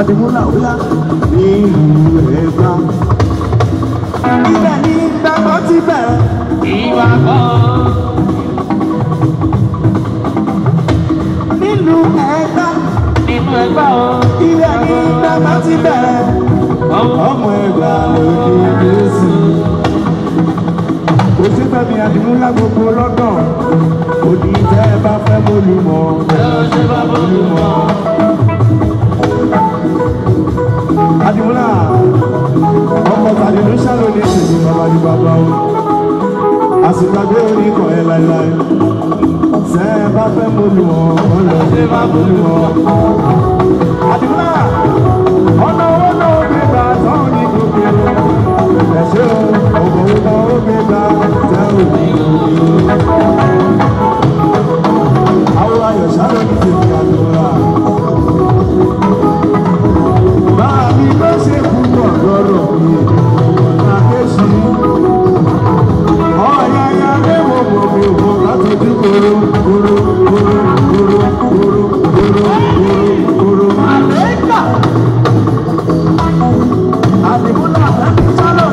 adìmúláwúlá nílùú Ẹ̀gbá. ibẹ̀ ni gbàgbọ́ ti bẹ̀rẹ̀. ìwà bọ́. nílùú Ẹ̀gbá. nílùú Ẹ̀gbá o. ibẹ̀ ni gbàgbọ́ ti bẹ̀rẹ̀. ọmọ Ẹ̀gbá lójú Jésù. kò sí fẹ́mi adìmúlá gbogbo lọ́dọ̀ òdì tẹ́ ẹ bá fẹ́ mọ́ lù sì gbàgbé orúkọ ẹ láéláé ṣe é bá fẹ́ mọ́lù ọ́ ọlọ́dẹ bá mọ́lù ọ́. àtọ́jú koro koro koro koro koro koro koro koro. àlẹ́kà àdìmúlà àbẹ́bí sálọ̀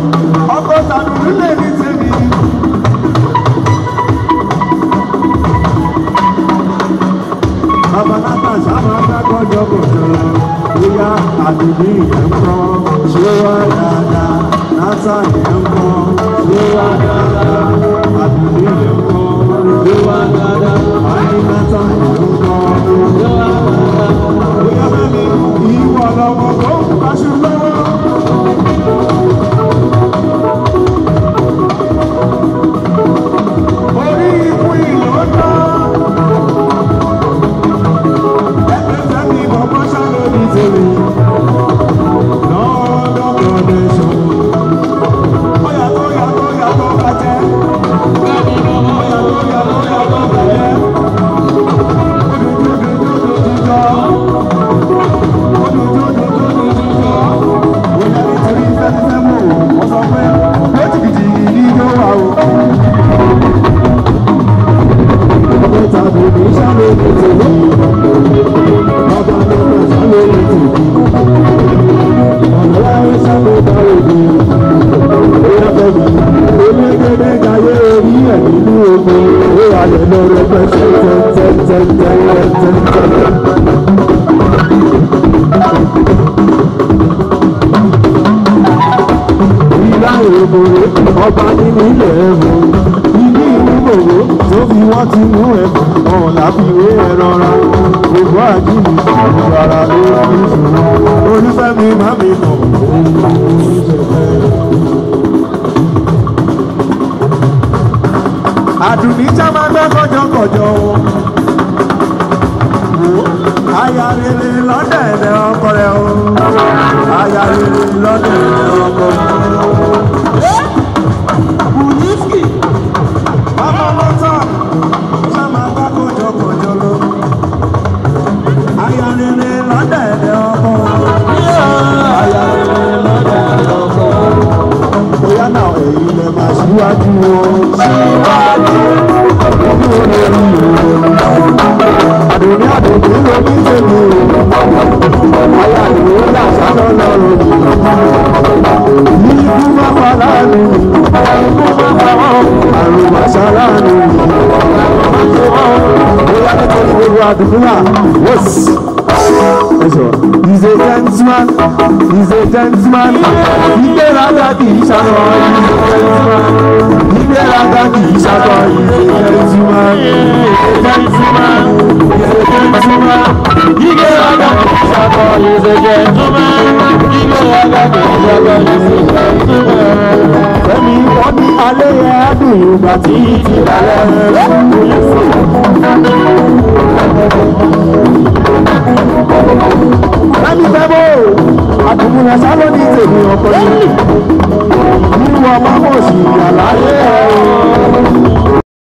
sábà bá gbọ́dọ̀ kò sọ̀rọ̀ bóyá àdìdí yẹn ń kọ́ ṣé wá dáadáa omi ìwé ayọ̀ lọ́rọ̀ pẹ́ ọba nínú ilẹ̀ ẹ̀rọ ilé ìwúròwò tó fi wọ́n ti mú ẹ̀kọ́ ọ̀la fi wé ẹ̀rọra gbogbo àjíǹde ìlú ara ló fi sùn olúfẹ́mi má mi mọ̀ òun àdùnní já máa gbọ́ kọjọkọjọ o. aya rere lọ́dẹ̀ ẹ̀dẹ̀ ọkọ rẹ o. aya rere lọ́dẹ̀ ẹ̀dẹ̀ ọkọ rẹ o. bùnísì ọmọ lọ́tọ̀ já máa gbọ́ kọjọkọjọ lọ. aya rere lọ́dẹ̀. Kaduna. Yes. He's a gentleman. He's a gentleman. Ìgbéraga kì a dance man. kì í ṣàtọ̀. Gentleman. Gentleman. Gentleman. Ìgbéraga kì í ṣàtọ̀. Gentleman. Ìgbéraga kì í ṣàtọ̀. Gentleman. Fẹ́mi wọ́n ní alẹ́ yẹn á dùn ìgbà tí ìtìlálẹ̀ rẹ̀ kò lè fún un. àtúmúlẹ̀ sálọ́ọ̀dì tèmi ọkọ yìí. Níwọ̀n bá mọ̀ sí ìyàlá yẹ́ ẹ̀rọ.